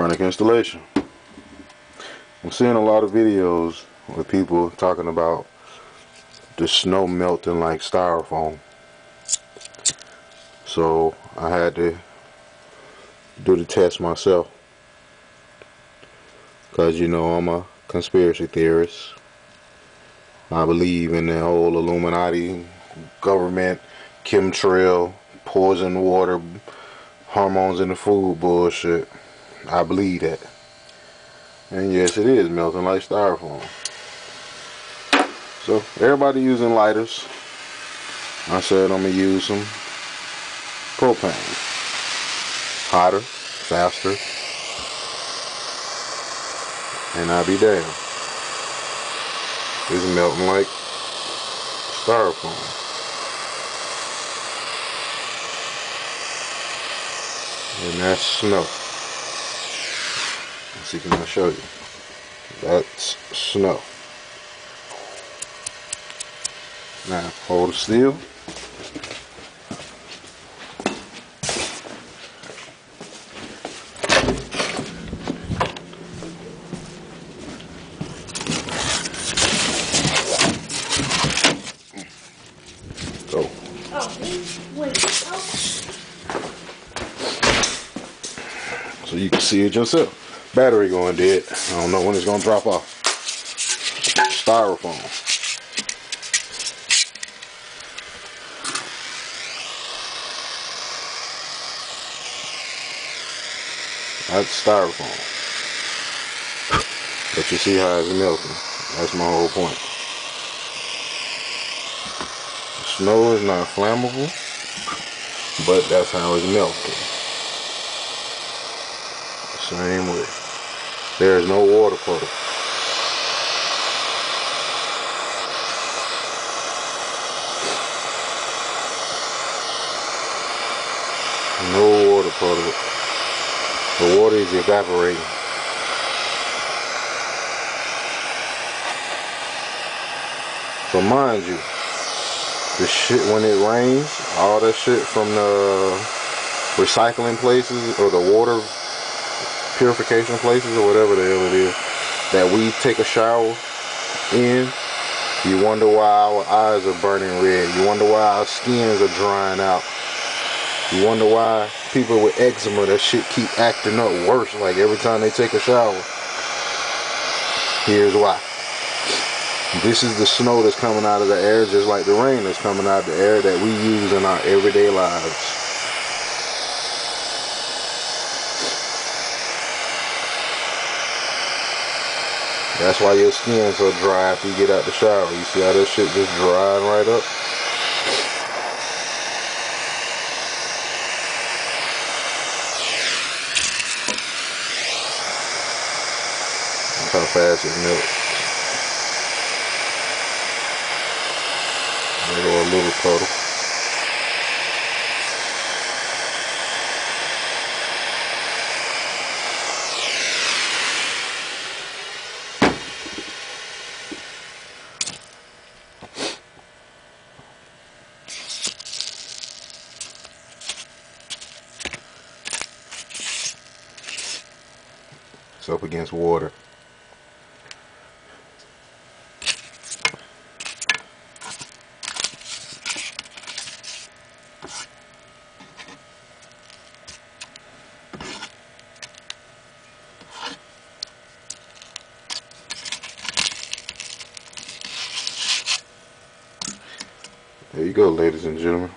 Chronic installation. I'm seeing a lot of videos with people talking about the snow melting like styrofoam. So I had to do the test myself. Because you know I'm a conspiracy theorist. I believe in the whole Illuminati, government, chemtrail, poison water, hormones in the food bullshit. I believe that. And yes, it is melting like styrofoam. So, everybody using lighters. I said I'm to use some propane. Hotter, faster. And I'll be damned. It's melting like styrofoam. And that's snow. See, can I show you? That's snow. Now, hold still. Go. So you can see it yourself. Battery going dead. I don't know when it's going to drop off. Styrofoam. That's styrofoam. But you see how it's melting. That's my whole point. Snow is not flammable, but that's how it's melting. Same way. There is no water puddle. No water puddle. The water is evaporating. So mind you, the shit when it rains, all that shit from the recycling places or the water purification places or whatever the hell it is that we take a shower in, you wonder why our eyes are burning red. You wonder why our skins are drying out. You wonder why people with eczema, that shit keep acting up worse like every time they take a shower. Here's why. This is the snow that's coming out of the air just like the rain that's coming out of the air that we use in our everyday lives. That's why your skin's so dry after you get out the shower. You see how this shit just drying right up? Look how fast it melts. Go a little puddle. It's up against water. There you go, ladies and gentlemen.